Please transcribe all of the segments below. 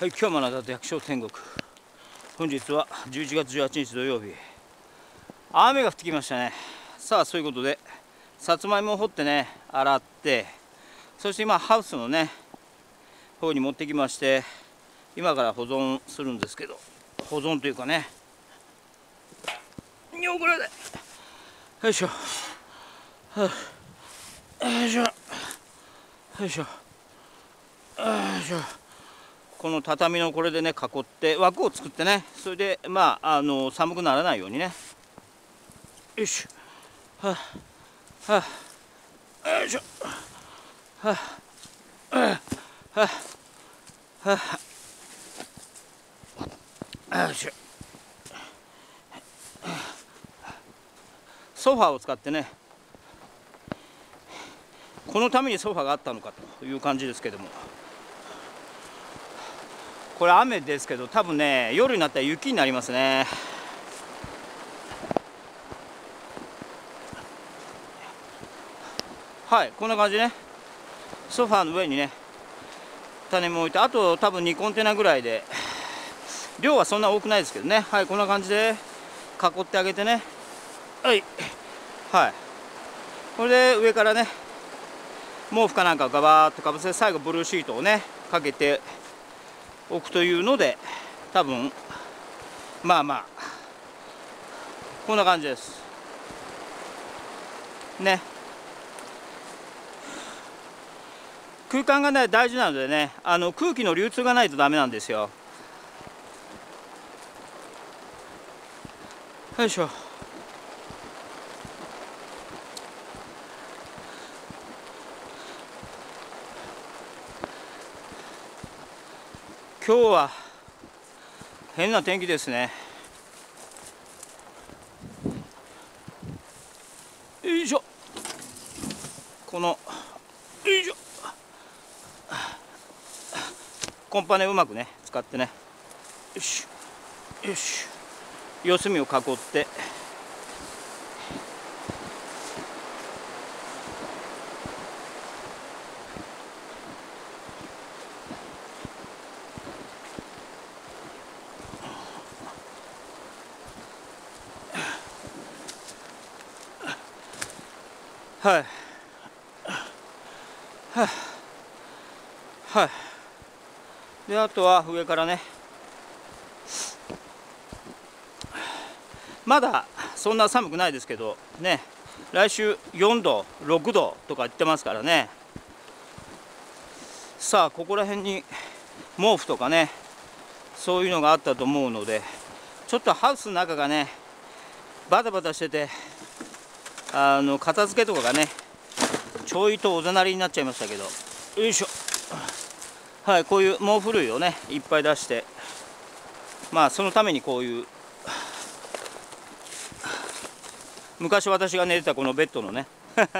はい今日もなたと百姓天国。本日は11月18日土曜日。雨が降ってきましたね。さあそういうことでさつまいもを掘ってね洗ってそして今ハウスのね方に持ってきまして今から保存するんですけど保存というかね。よこれで。よいしょ、よいしょ。よいしょ。よいしょ。この畳のこれでね囲って枠を作ってねそれでまああの寒くならないようにね。よいしょ。はあはあよいしょ。はあはあはあよいしょ。ソファーを使ってねこのためにソファーがあったのかという感じですけども。これ雨ですけど多分ね夜になったら雪になりますね。はいこんな感じね。ソファーの上にね種も置いてあと多分2コンテナぐらいで量はそんな多くないですけどね。はいこんな感じで囲ってあげてね。はい。はい。これで上からね毛布かなんかをガバーッとかぶせて最後ブルーシートをねかけておくというので多分まあまあこんな感じです。ね。空間がね大事なのでねあの空気の流通がないとダメなんですよ。よいしょ。今日は変な天気ですね。よいしょ。このよいしょ。コンパネうまくね使ってね。よしよし。四隅を囲って。はい。はい。はい。であとは上からね。まだそんな寒くないですけどね。来週4度6度とか言ってますからね。さあここら辺に毛布とかね。そういうのがあったと思うのでちょっとハウスの中がねバタバタしててあの片付けとかがねちょいとおざなりになっちゃいましたけど。よいしょ。はいこういう毛布類をねいっぱい出して。まあそのためにこういう昔私が寝てたこのベッドのね。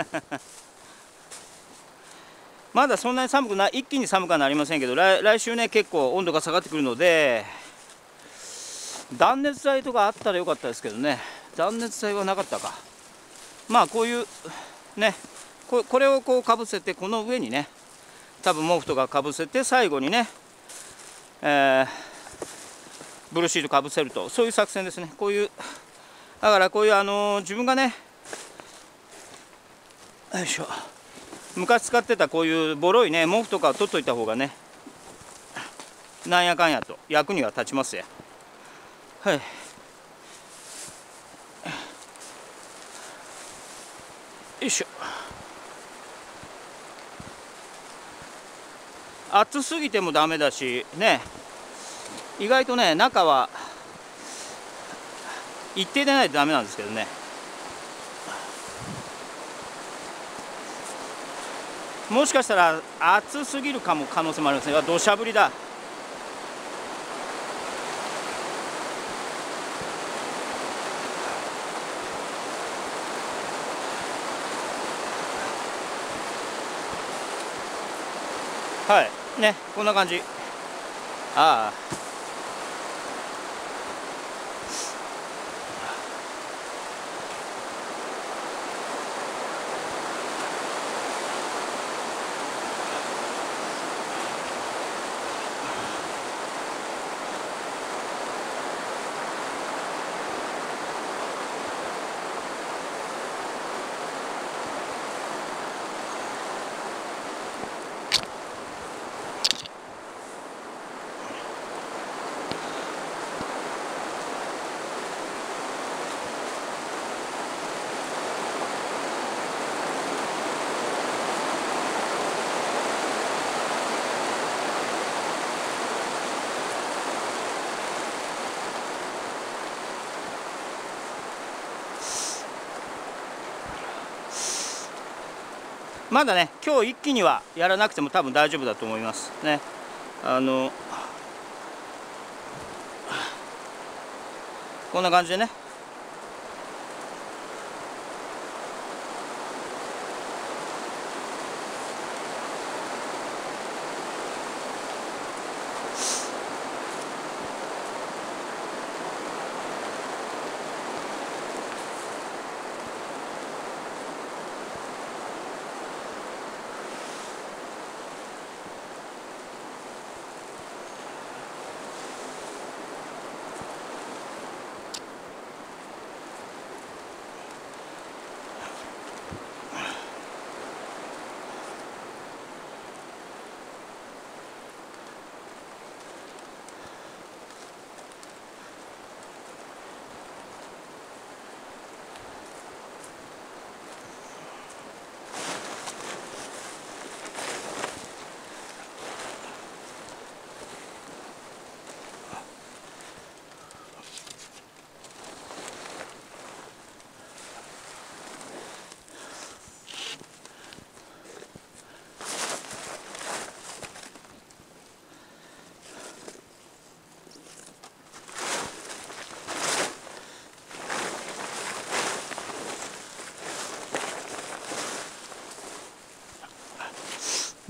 まだそんなに寒くない一気に寒くはなりませんけど来来週ね結構温度が下がってくるので断熱材とかあったらよかったですけどね。断熱材はなかったかまあこういうねここれをこうかぶせてこの上にね多分毛布とかかぶせて最後にね、えー、ブルーシートかぶせるとそういう作戦ですね。こういうだからこういうあのー、自分がねよいしょ。昔使ってたこういうボロいね毛布とかを取っといた方がねなんやかんやと役には立ちますや。はい。よいしょ。熱すぎてもダメだしね。意外とね中は一定でないとダメなんですけどね。もしかしたら熱すぎるかも可能性もありますね。土砂降りだ。はい。ね。こんな感じ。ああまだね今日一気にはやらなくても多分大丈夫だと思います。ね。あのこんな感じでね。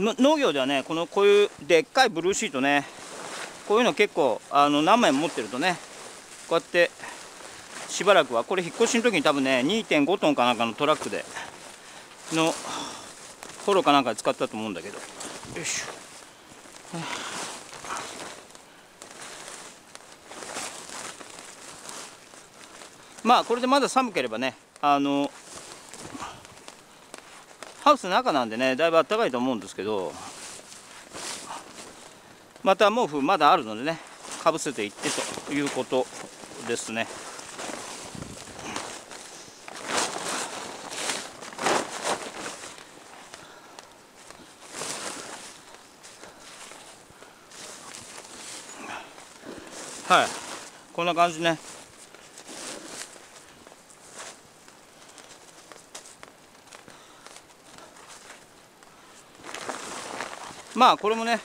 農業ではねこのこういうでっかいブルーシートねこういうの結構あの何枚も持ってるとねこうやってしばらくはこれ引っ越しの時に多分ね2.5トンかなんかのトラックでのフォローかなんかで使ったと思うんだけど。よいしょ。まあこれでまだ寒ければねあのハウス中なんでねだいぶ暖かいと思うんですけどまた毛布まだあるのでねかぶせていってということですね。はい。こんな感じね。まあこれもね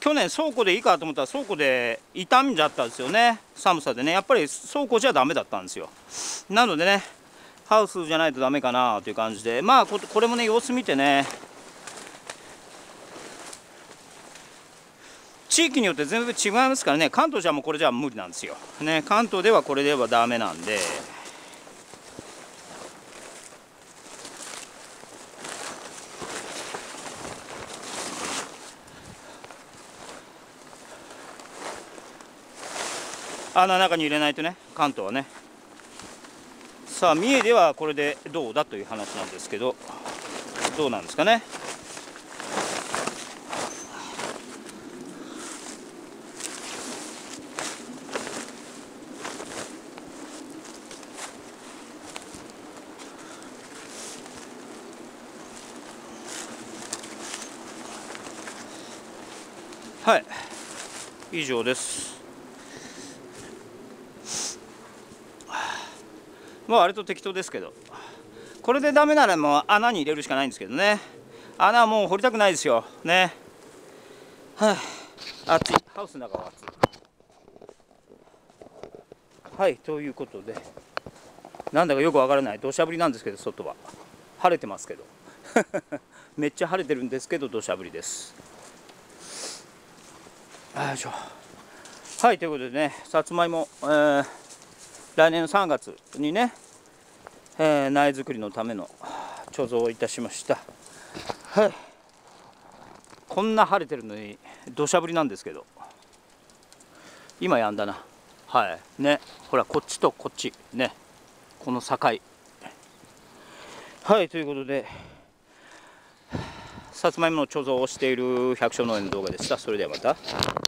去年倉庫でいいかと思ったら倉庫で傷んじゃったんですよね。寒さでね。やっぱり倉庫じゃダメだったんですよ。なのでねハウスじゃないとダメかなという感じで。まあこれもね様子見てね。地域によって全然違いますからね。関東じゃもうこれじゃ無理なんですよ。ね。関東ではこれではダメなんで。穴の中に入れないとね。関東はね。さあ三重ではこれでどうだという話なんですけど。どうなんですかね。はい。以上です。まあ割と適当ですけど。これでダメならもう穴に入れるしかないんですけどね。穴はもう掘りたくないですよ。ね。はい。暑い。ハウスの中は暑い。はいということで。なんだかよくわからない。土砂降りなんですけど外は。晴れてますけど。めっちゃ晴れてるんですけど土砂降りです。よいしょ。はいということでねさつまいも、えー来年の3月にね、えー、苗作りのための貯蔵をいたしました。はい。こんな晴れてるのに土砂降りなんですけど。今やんだな。はい。ね。ほらこっちとこっち。ね。この境。はいということでさつまいもの貯蔵をしている百姓農園の動画でした。それではまた。